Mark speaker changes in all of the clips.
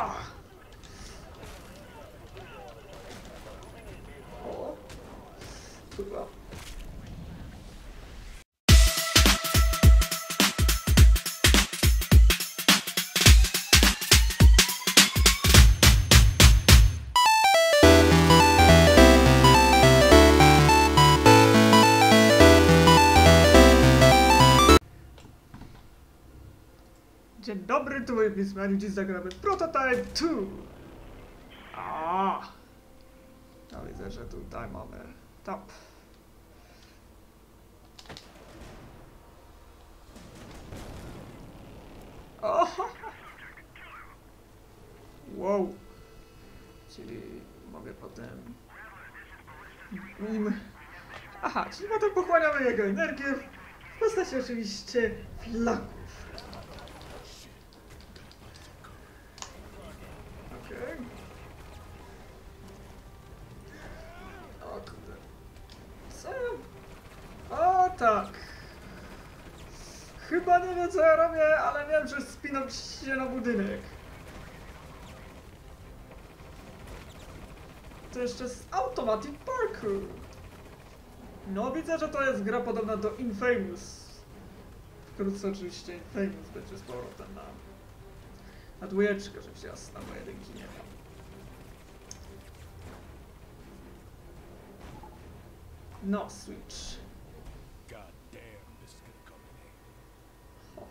Speaker 1: A! Dzień dobry, tu moje pismanie, dziś zagramy Prototype 2! A, No widzę, że tutaj mamy tap. O! Wow! Czyli mogę potem... Nim... Aha, czyli potem pochłaniamy jego energię w postaci oczywiście flaków. Okej. O kurde. Co? O tak. Chyba nie wiem co ja robię, ale wiem, że spinam się na budynek. To jeszcze jest Automatic Parkour. No widzę, że to jest gra podobna do Infamous. Wkrótce oczywiście Infamous będzie z powrotem na na dwójeczkę, rzecz jasna, bo jedynki nie mam. No, Switch.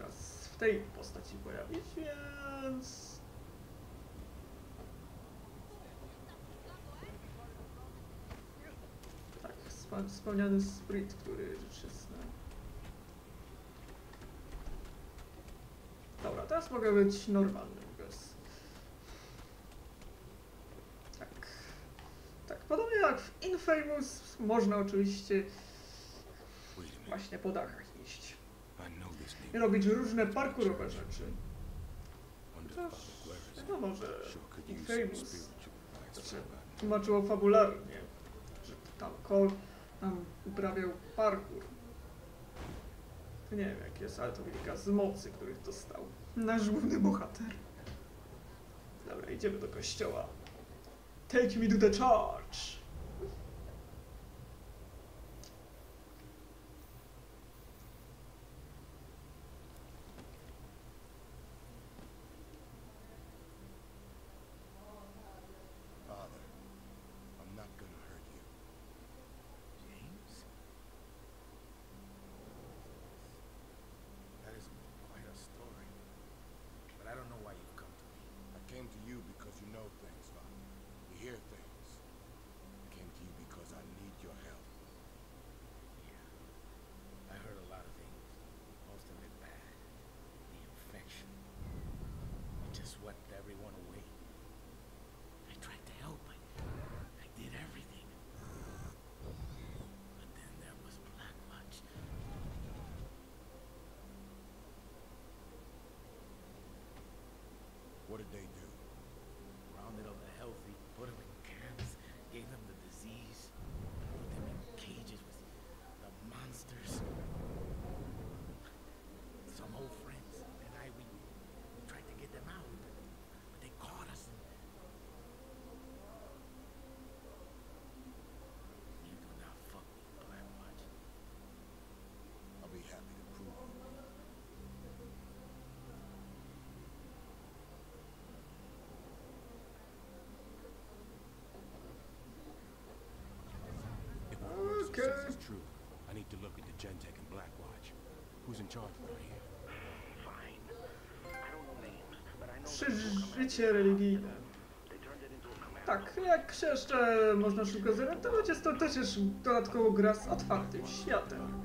Speaker 1: teraz w tej postaci pojawić, więc... Tak, wspomniany sprint, który rzecz jasna. Dobra, teraz mogę być normalnym bez... Tak. Tak, podobnie jak w Infamous można oczywiście właśnie po dachach iść.
Speaker 2: I
Speaker 1: robić różne parkurowe rzeczy. Chociaż wiadomo, że
Speaker 2: advice
Speaker 1: Znaczy, tłumaczyło fabularnie, że tam Cole tam uprawiał parkour. Nie wiem jak jest, ale to wynika z mocy, których dostał nasz główny bohater. Dobra, idziemy do kościoła. Take me to the church!
Speaker 3: on it the healthy. Put him in
Speaker 2: Gentech and Blackwatch. Who's in charge here?
Speaker 4: Fine. I don't know names, but I know
Speaker 1: religijne. Tak, jak się jeszcze można szybko zorientować, jest to też jeszcze dodatkowo gra z otwartym światem.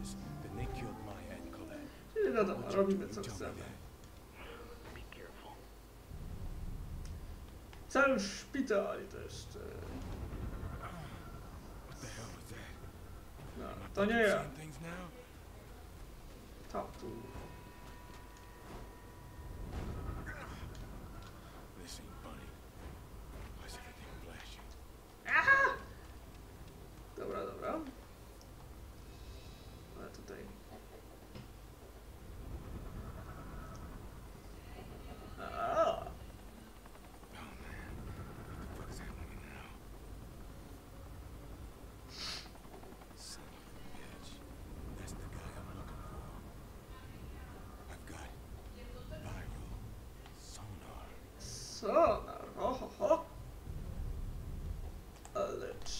Speaker 1: Czyli wiadomo, robimy co chcemy. Cały szpital to jeszcze... to nie ja.
Speaker 2: Seeing things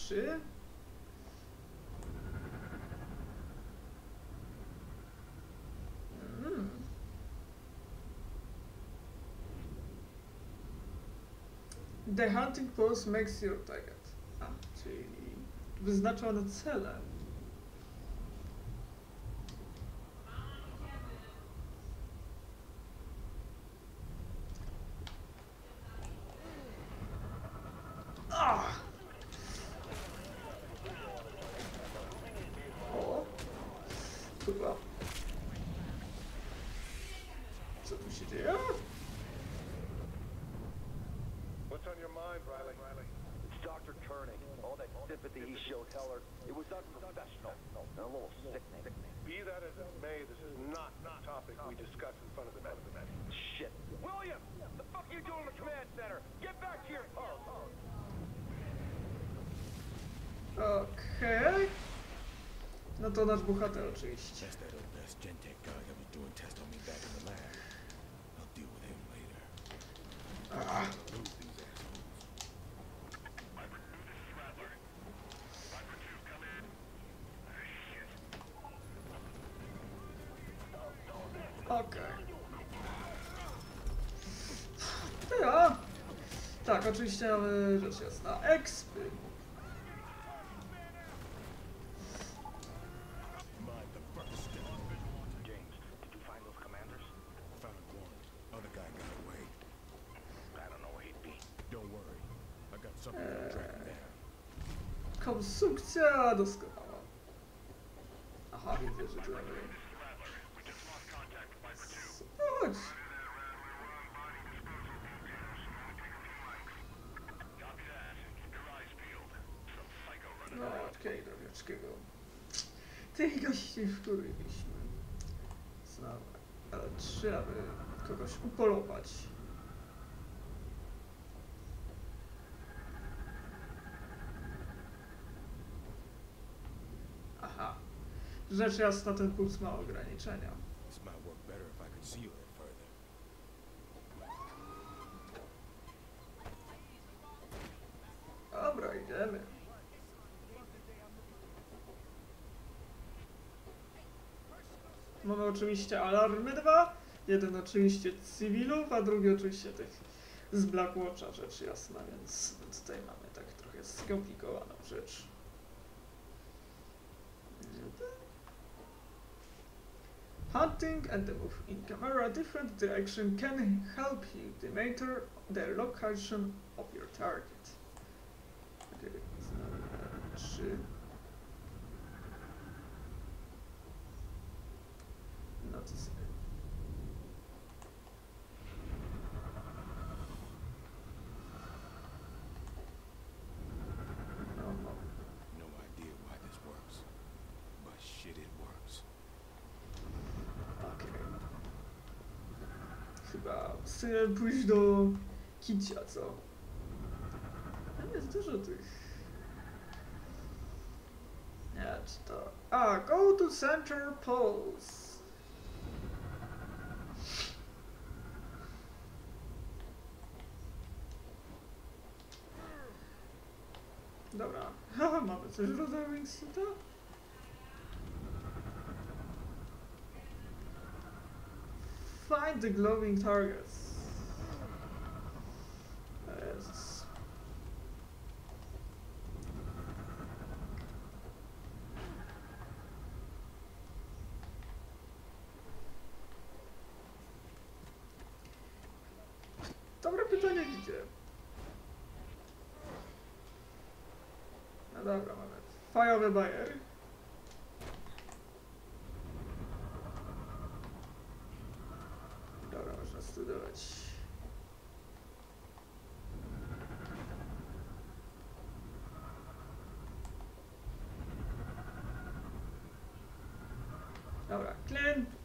Speaker 1: Ale czy? Mm. The hunting post makes your target. A, czyli wyznaczone cele.
Speaker 5: Dr. Turning. All that sympathy he showed Heller, it was unprofessional and a little sickening.
Speaker 4: Be that as it may, this is not the topic we discuss in front of the men.
Speaker 5: Shit. William! The fuck you doing in the command center? Get back to your post!
Speaker 1: Okej. No to nasz bohater oczywiście.
Speaker 2: That's that old ass Gentech guy that was doing tests on me back in the lab. I'll deal with him later.
Speaker 1: Ah,
Speaker 2: Lose these assholes.
Speaker 1: okej. To ja. Tak, oczywiście mamy rzecz jasna. Expy.
Speaker 2: Mind the first step.
Speaker 4: James, did you find those commanders?
Speaker 2: Found one. Other guy got away.
Speaker 4: I don't know where he'd be.
Speaker 2: Don't worry. I got something to track him down.
Speaker 1: Konstrukcja doskonała. Aha, widzę, że tu mamy... Chodź. No, okej, drobiaczkiego. Tych gości wkurwiliśmy. Znowu. Ale trzeba by kogoś upolować. Aha. Rzecz jasna, ten puls ma ograniczenia.
Speaker 2: This might work better if I could see a little further.
Speaker 1: Dobra, idziemy. Mamy oczywiście alarmy dwa. Jeden oczywiście cywilów, a drugi oczywiście tych z Black Watcha, rzecz jasna, więc tutaj mamy tak trochę skomplikowaną rzecz. Hunting and the move in camera different direction can help you demeter the location of your target. Trzy. No, no.
Speaker 2: No idea why this works. But shit, it works.
Speaker 1: Okej. Chyba chcę pójść do kicia, co? Dużo tych. Nie, czy to... A, go to center pose. Dobra? Find the glowing targets. Dobre pytanie gdzie? No dobra, mamy fajowy bajer. Dobra, można studować. Dobra,
Speaker 5: klęp.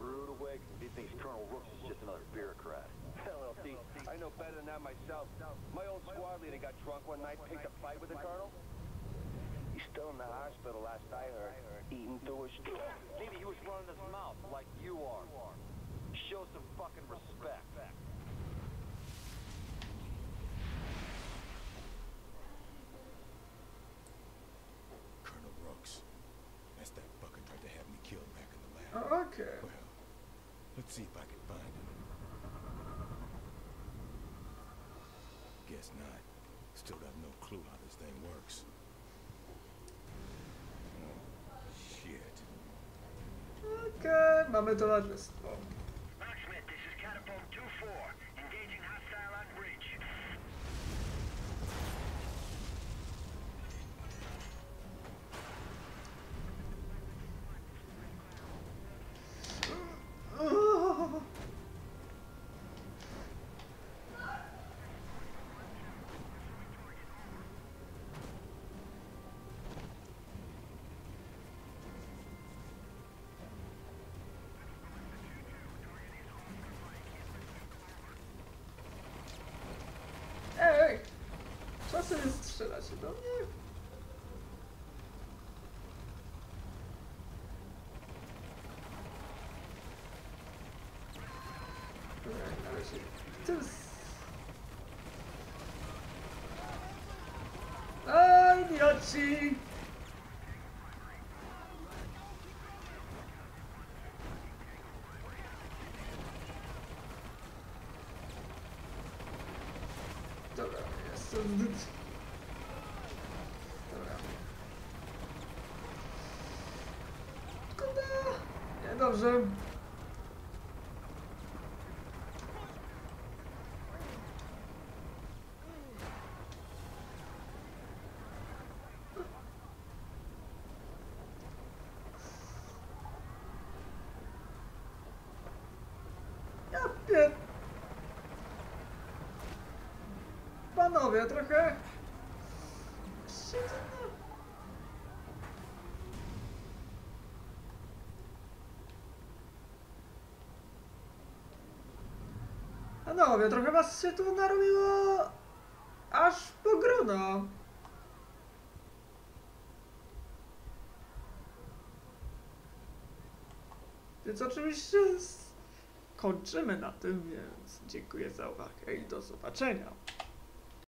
Speaker 5: rude awakening. He thinks Colonel Rooks is just another bureaucrat. Hell, I know better than that myself. My old squad leader got drunk one night, picked a fight with the Colonel. He's still in the hospital, last I heard. Eating through his... Maybe he was running his mouth like you are. Show some fucking respect.
Speaker 2: Colonel Brooks. That's that fucker tried to have me killed back in the lab.
Speaker 1: Oh, okay.
Speaker 2: Well, let's see if I can find him. Guess not. Still got no clue how this thing works.
Speaker 1: Mamy towarzystwo.
Speaker 6: Locksmith, this is Catapult
Speaker 1: sobie strzelacie do mnie? Dobra, na razie. Niedobrze. Ja pier... Panowie, trochę... Panowie, trochę was się tu narobiło... Aż po grono. Więc oczywiście kończymy na tym, więc dziękuję za uwagę i do zobaczenia.